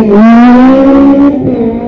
Ja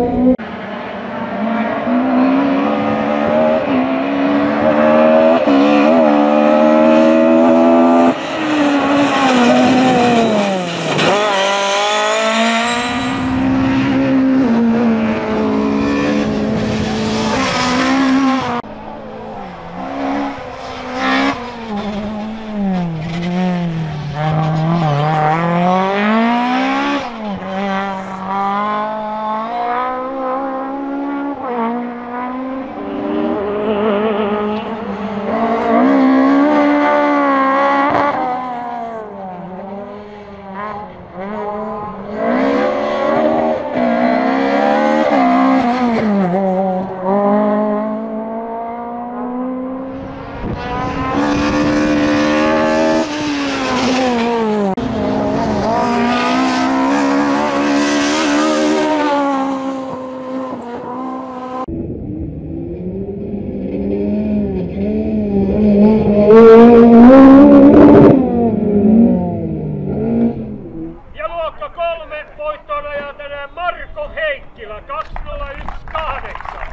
voittoon tänään Marko Heikkilä 2018.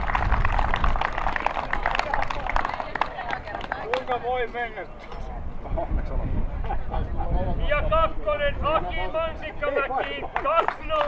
Kuinka voi mennä? Ja kakkonen Aki Mansikkamäki 20